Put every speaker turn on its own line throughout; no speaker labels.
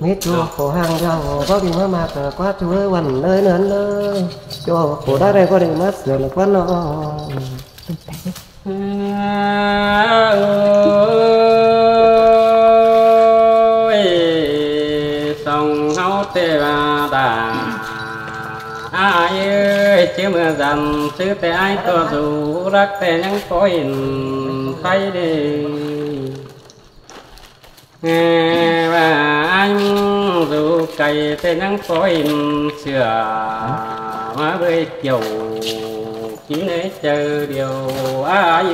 mít chùa khổ hàng giàu có đi mà mà cờ quá chú ơi quần nơi nữa nơi. Chùa khổ đã đây có đi mất sửa được quá nó
ơi sông hấu tê ba đà. Ai ơi chứ mưa dầm chứ tê ai to dù rắc tê nhắn có hình thấy đi và anh dù cày tê nhắn có hình sửa má bơi chiều chỉ để chờ điều ai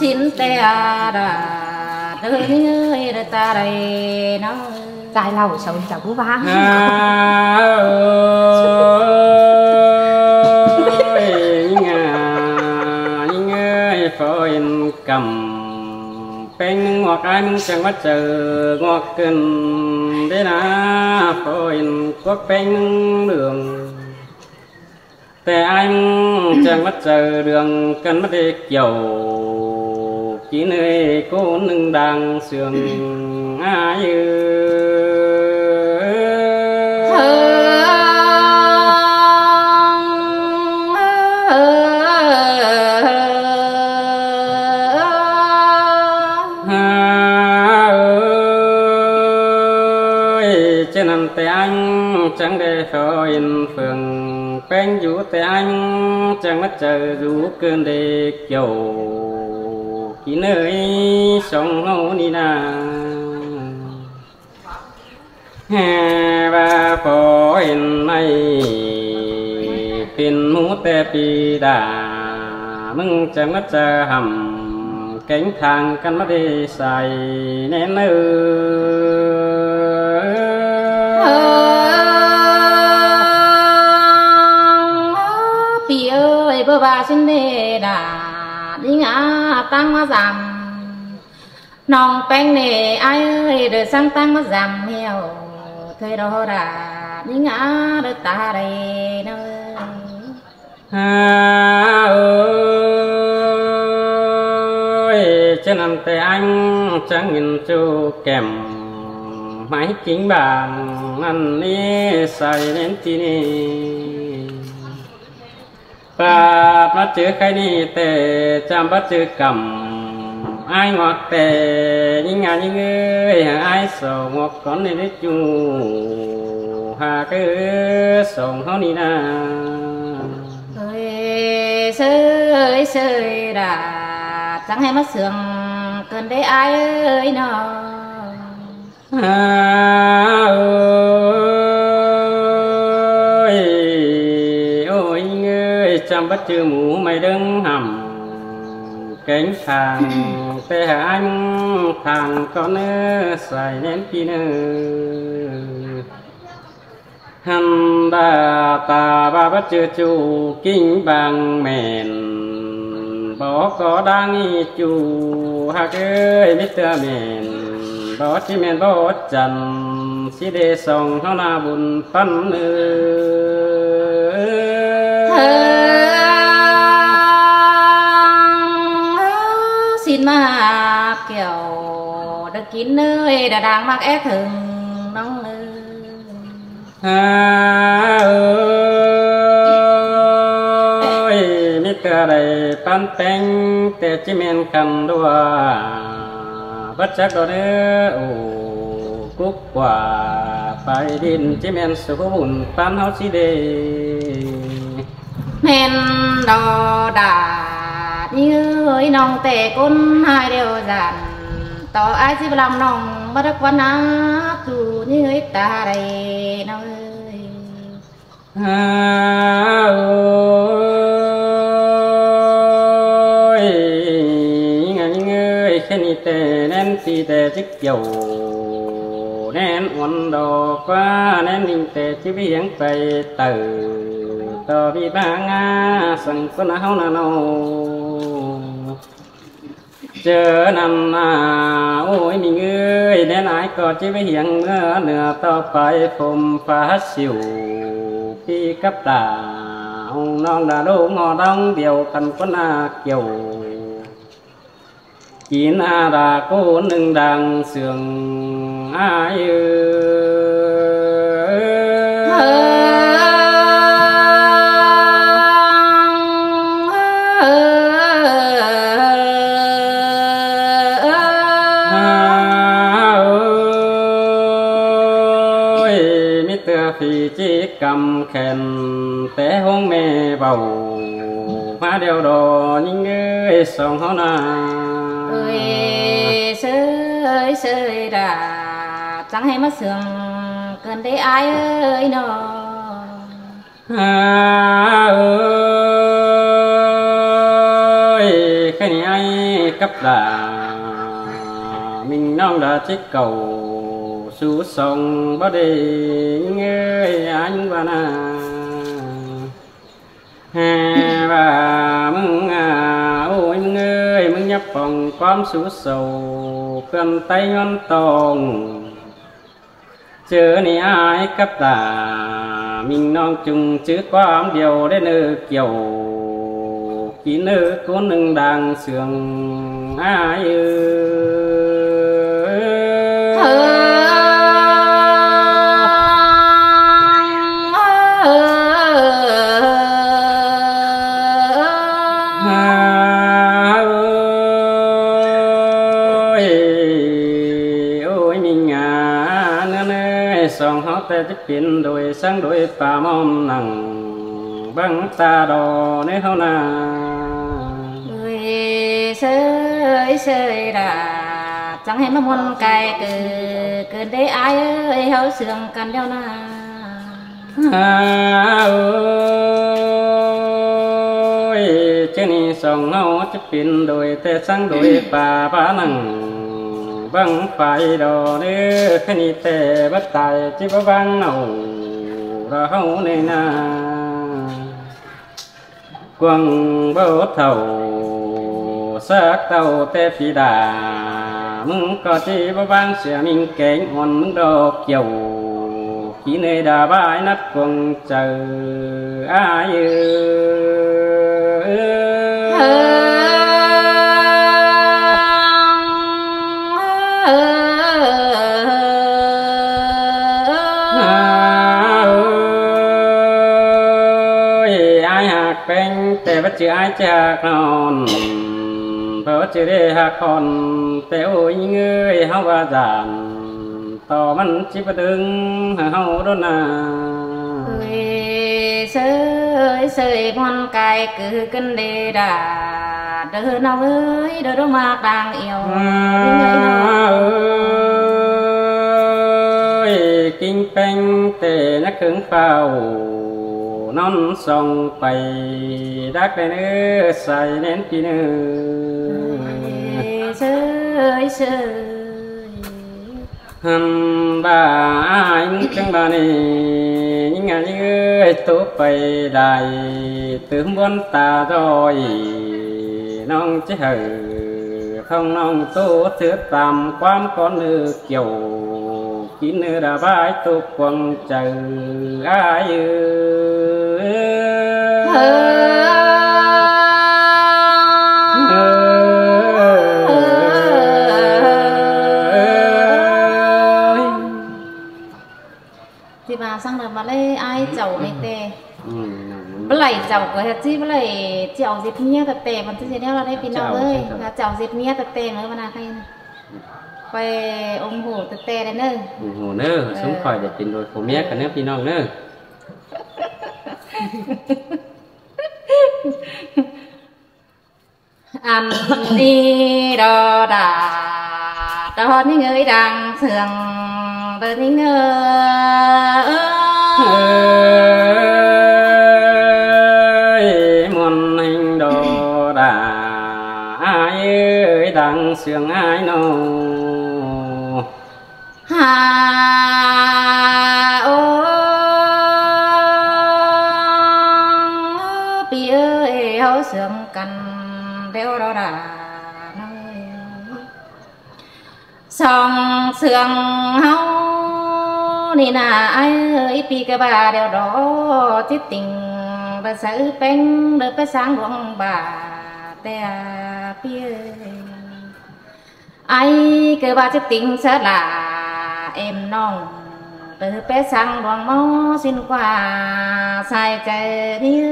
xin te đà đời ơi đời ta đây nó.
Dài lâu sầu chào bố ba
cầm bên ngọt, ai mừng chẳng bắt chờ ngọt cần để là phôi quốc bên đường. แต่ anh chẳng bắt chờ đường, cần mất đi kiểu chỉ nơi cô nâng đang sườn, ai trên cho để phường. Quen vũ tay anh chẳng mất chờ dù cơn đề kiểu chỉ nơi sông hô ni na. Hè và phó hình mây pin mũ tê pi đà. Mừng chẳng mất chờ hầm, cánh thang căn mắt đi xài nén
Pì ơi bơ ba xin đề đà, đi ngã tăng mà giảm nòng bánh nề ai ơi đời sang tăng mà giảm hiểu thôi đó đà, đi ngã đời ta đây nơi
à ơi trên nằm tay anh chẳng nhìn chu kèm. Máy chính bàn ăn đi xài đến tí đi và bắt chữ khai đi tề chăm bắt chữ cầm. Ai ngọt tề những ngà những người ai sầu ngọt con này đấy chu. Hà cái sầu hao đi na.
Ơi sơi sơi đà chẳng hay mất sườn cần đấy ai ơi nó.
À, ngươi chăm bắt chư mũ mày đứng hầm. Cánh thằng tê hà anh, thằng con nơ xài nén pi nơ. Hầm đà tà ba bắt chư chủ kinh bằng mền. Bỏ có đang chủ hà ơi biết tơ mền. Bỏ chi mền bỏ trần si đề song nó là buồn phân
xin nơi đã đang mặc ép thường nóng nơi
à ơi biết tơ đầy pan teng tê chi mền cầm đua bất chắc đó nữa ồ cúc quả phải đến chi mền số buồn pan hao si đề.
Men đò đà như ơi nòng tệ côn hai đều dàn tỏ ai chỉ làm nòng bắt được quan á tu như ấy ta đây nó ơi
à ơi ngà những khen y tề nên ti tề chức dầu nên uốn đồ quá nên ninh tề chứ biết hiển phải từ tờ bi ba nga sang con áo na nâu chờ năm à ôi mình ơi nên ai có chỉ với hiện mưa nửa tao phải phùm phá xỉu. Khi cấp đà ông non đã đô ngò đông điều cần quân à kiểu, chín a đà cô nâng đàng sườn ai ơi khen té hôn mẹ bầu phá đeo đồ những người song hó na.
Ơi sơi sơi ra chẳng hay mất sương cần để ai ơi nó
à ơi cái này ai cấp là mình non đã chết cầu su sông bá đi, nghe anh và na. Ha và mừng à ôi mừng ơi, mừng nhập phòng quam su sầu cần tay ngon tòng. Chớ ni ai cấp tà, mình non chung chứ quam điều đến nơi kiều kỹ nữ cố nâng đàng sườn, ai ơi. Tê tích pin đôi sang đôi pa mom nằng băng ta đò nế hao na.
Người sơi sơi ra chẳng hay mà muốn cài cứ cứ để ai ơi hao sương cần đeo na.
À ơi trên này song nâu tích pin đôi tê sang băng pa pa nằng vâng phải đồ nữ khăn y tê bất tài, chỉ có vang nầu ra hâu nê na. Quăng bố thầu sắc tàu tê phi đà, mừng có chỉ có vang sẽ mình kén hòn mừng đồ kiều. Khi nê đà bãi nát quăng chờ ai ư? Chữ ai cha con bất chữ đê hạ con ôi người hao và giản tò mắn chỉ bất đứng hao đó nà
sơi sơi con cài cứ cân đề đà đỡ nào ơi đỡ đâu mà đang yêu.
Ơi kinh banh tề nó cứng phao non sông bay đắc lên nữa say đến kia nữa
sơi sơi.
Hầm ba anh chẳng ba này những ngày như tốt bay đại từ muốn ta rồi non chứ hờ không non tốt thứ tạm quan con nước kiều kín nữa đã bái tu quăng chờ ai
thì bà sang rồi bà lấy ai chầu này tê? Bữa lại chầu của hết chứ bữa lại chầu dịp mía thật tệ mà tôi sẽ đeo ra đây pin đâu ơi. là chầu. Dịp mía thật tệ mới mà nào hay quay ủng hộ thật tệ đấy nữa
hộ nữa sống khỏi để tiền đôi của mía cả nước pin nữa
ăn đi đò đà đò những người đang sườn từ những
ơi muôn hình đồ đà ai ơi đang sườn ai nô
hà đeo đó là nơi song sương hấu nì nà ai ơi pi cái bà đeo đó chết tình đã sợ bánh được bà sáng quăng bà tè pi ai cái ba chiếc tình sẽ là em non từ bé sáng đoàn máu xin qua sai trời đi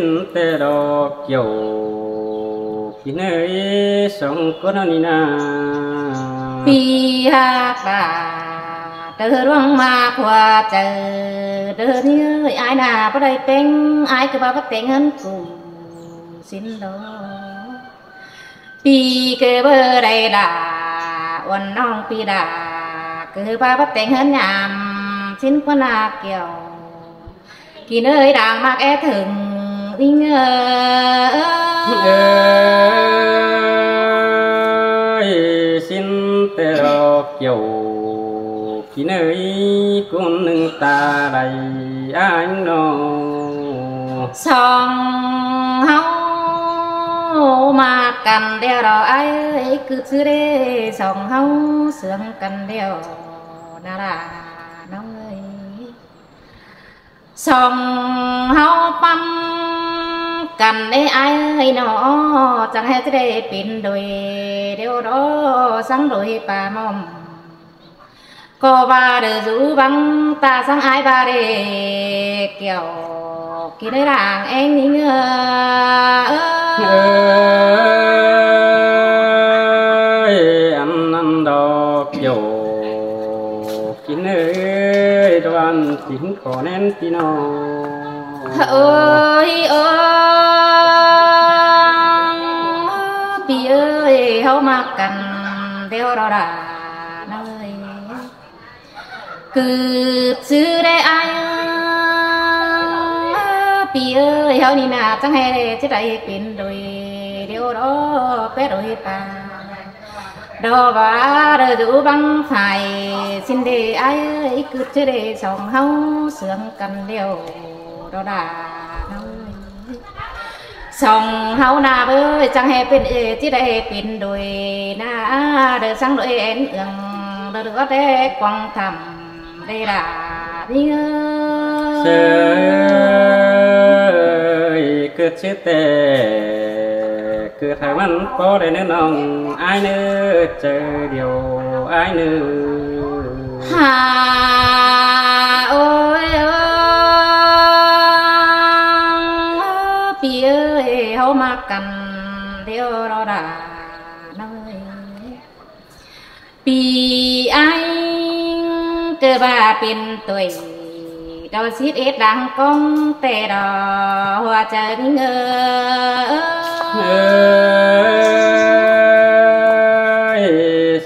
xin tê đo kiểu khi nơi sống có nó nina
pi ha bà từ ruộng mà qua tớ tớ như ai nà bắt đây bên, ai cứ ba bắt tiếng hơn cùng xin đó pi cái bơ đây là quần nong pi đà cứ ba bắt tiếng hơn nhàm xin quân là kiểu. Kỳ nơi đang mặc e thường ngờ
ơi xin tê đo kiểu khi nơi con nâng ta đầy anh nó
song hâu mà cần đeo đó ai cứ chứ đê. Song hâu sướng cần đeo na là nông ơi song hâu băm cần đê ai nó chẳng hết đê pin đôi đeo đó sáng đôi bà mong cô ba đờ rủ băng ta sang ai ba để kiểu khi đấy làng em nghĩ ngờ
ơi ăn ăn đò kiểu khi nơi đoàn chính có nên tí nó
ơi ơi đeo đó đã nơi cứ chứ đây ai bị ơi hậu ni nào chẳng hề chứ đây pin rồi điều đó bé rồi ta đồ và đồ đủ băng phải. Xin để ai ấy cứ chứ để sống hâu sướng cần điều đó đã sống hâu na bơi chẳng hề bên chứ đây bên đôi na đời sang đôi em ương đời có để quăng thầm đây là đi
ơi cứ chết tệ cứ thằng ăn có để nên lòng ai nữa chờ điều ai nữa
hà hậu mà cần theo đó đã nơi. Bì anh cơ bà bên tuổi đó xít ít đang công tệ đó hoa chân ngơ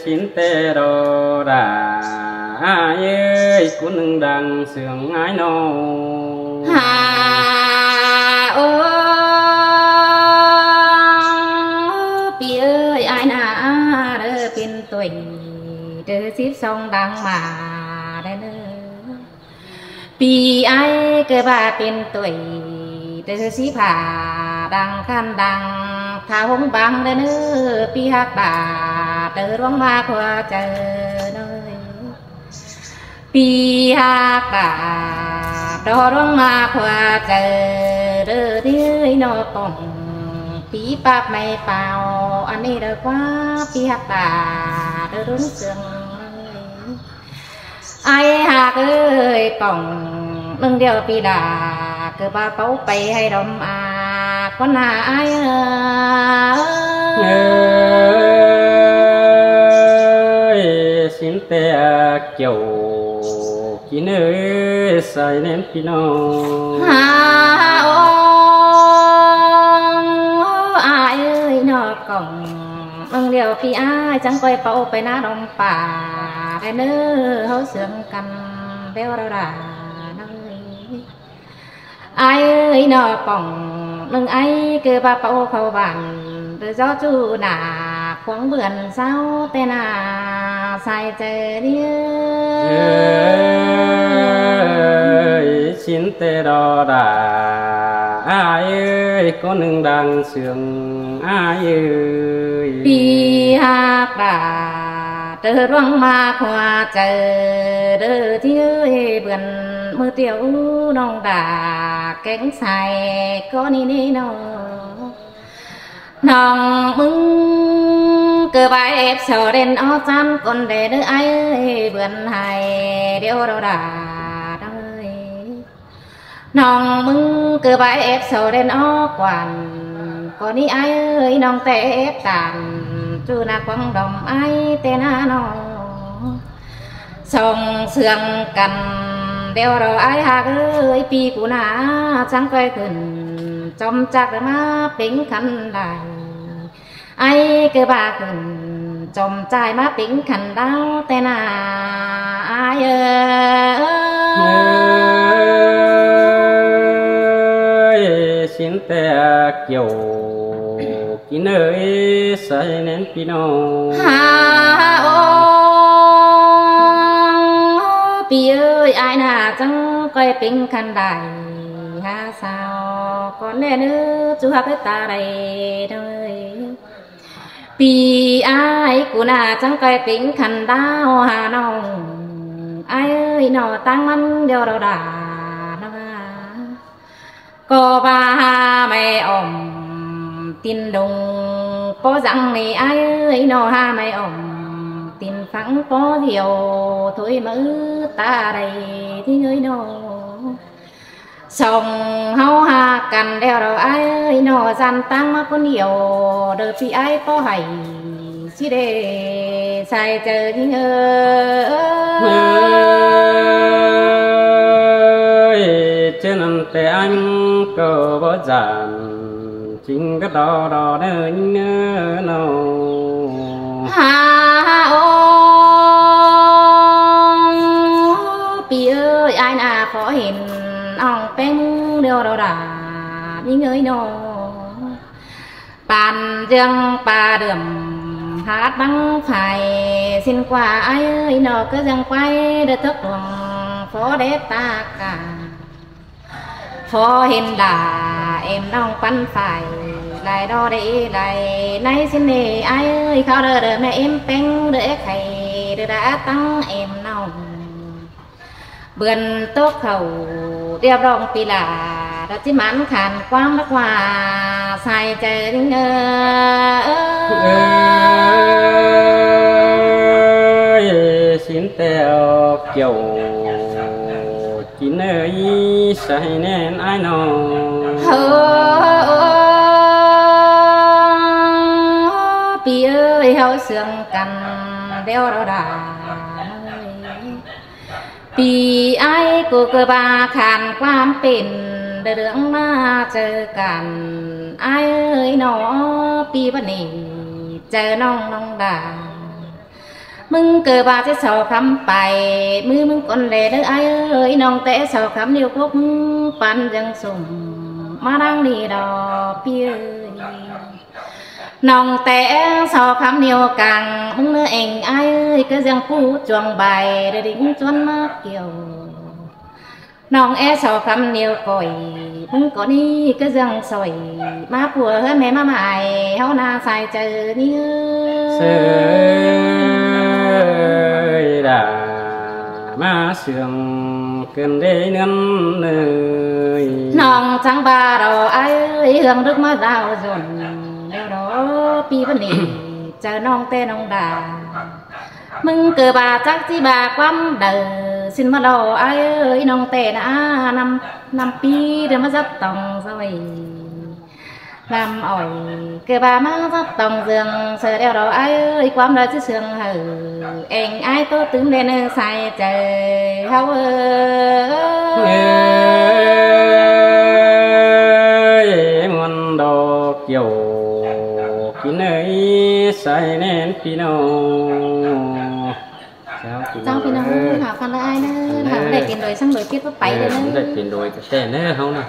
xin tê đồ đà ai ơi cũng đang sướng ai nô.
Hà เดือสิบสองดังมาได้เลอปีไอเกิดมาเป็นตุยเดือสิผ่าดังขั้นดังท้าหงบังได้เนื้อปีหักบาเจอร้องมากวาเจอเนยปีหักบาดอร้องมากวาเจอเดือเดือยนอกอง pi bạc mày bao anh đi đỡ quá pi ha bà đơ đúng sương ai ha ơi còng nâng đeo pi đà cứ ba bấu bay hay đom à con à ai
ơi xin tê kiểu chỉ nơi sai nên tí nó
ơi nó điều khi ai chẳng quay bao ไป na đồng bà cái nữ hấu sướng cầm đeo đâu đà nơi. Ai ơi nó còng nâng ai cứ ba bao khâu bàn gió chu nà khoáng vườn sao tên à sai chơi đi
ơi. Xin tê đo đà. Ai ơi, có nâng đang sương ai ơi
pi ha bà từ rong mà khoa chờ đơ thì ơi vườn mưa tiêu nông đà cánh xài có ni ni nó nòng mưng cơ bài ép sờ đen ó chăn còn để đứa ai ơi vườn hài điêu đâu đà đời nòng mưng cơ bài ép sờ đen ó quản còn đi ai ơi, nòng tệ ép tàn chú na quăng đồng ai tên na nong sông sương cằn, đeo rồi ai hà ơi, pi của na chẳng quay cần trong chắc mà tính khăn lại ai cơ ba cần chom trai mà tính khăn đau tên na ai
ơi xin tè kiểu kín ơi sai nên pino.
Ha ô pi ơi ai nà chẳng coi pin khăn đại ha sao con nè nữ, chú hấp hết ta đây đời. Pi ai cũng nà chẳng coi pin khăn đao hà nông ai ơi nó tăng ăn đeo đầu đà, nó có ba mẹ ông tin đồng có rằng này ai ấy nó ha, mày ổng tin phẳng có thiểu. Thôi mỡ ta đây thì người nó sông hao ha cần đeo đầu ai ấy nó gian tăng mà có nhiều đời phi ai có hay chỉ để sai chờ thì
ơi trên tay anh cầu bó giản chính cái đó đó nơi nhớ nào
ha ô. Pi ơi, ai nà khó hiền ông bén điều đó đà những người nó bàn dương bà đường hát băng phải, xin qua ai ơi nó cứ dâng quay được thức đường phó đế ta cả. Phố hiền đà em nong bắn phải. Lại đo đi lại nay xin nề, ai ơi khao đỡ đỡ mẹ em peng đỡ thầy đỡ đã tăng em nong vườn tốt khẩu đeo rong pi là đã chỉ mãn khàn quang đất hòa xài trời đinh
ơi. Xin tèo kiều กินเอ้ยใส่
แน่นไอ้น้องปีเอ้ยเฮาเสื่องกันเดียวเราด่าปีไอ้กูเกบาขานความเป็นเดือดมาเจอกันไอ้เอ้ยนอปีบันนี้เจอน้องน้องดา มึงเกิดบาจะสอคำไป มือมึงคนเลเด้อไอ้เอ้ยน้องแต่สอคำเดียวพวกมึงปันยังสุ่มมาดังนี่ดอกพี่เอ้ยน้องแต่สอคำเดียวกังมึงเนื้อเองไอ้เอ้ยก็ยังพูดจวงใบเด้ดิ้งจวนมาเกี่ยว น้องแอสอคำเดียวก่อยมึงก็นี่ก็ยังสอยมาผัวเฮ้ยแม่มาใหม่เฮานาใส่เจอนี่
sơi đà ma sương cần đế nân nơi
น้องจังบาดอไอ้เอ้ยเฮืองรึกมาดาวจนเดี๋ยวดอปีวันนี้เจอน้องแต่น้องดา มึงเกิดบาจักที่บาความเดอสินมาดอไอ้เอ้ย đà ma sương cần đế nâng nơi. Nòng trắng ba đỏ ai ơi, hương đức mơ rào dồn. Nếu đó pi vấn đề chờ nong tê nong đà. Mừng cờ bà chắc chi bà quăm đời, xin mà đỏ ai ơi, nong tê đã năm năm pi để mà dắt tòng rồi làm ỏi cái bà má dắp tòng giường sợ đeo đó ai ơi quám ra chứ sương hở. Anh ai tốt tướng lên sai trời hao
ơi. Muôn đồ kiểu kín ấy sai nên pino
trong nô? Hả phần là
ai nữa?
Hả để
tiền đổi sang đổi kiếp bất bảy đấy. đấy tiền đổi cái tên đấy không nè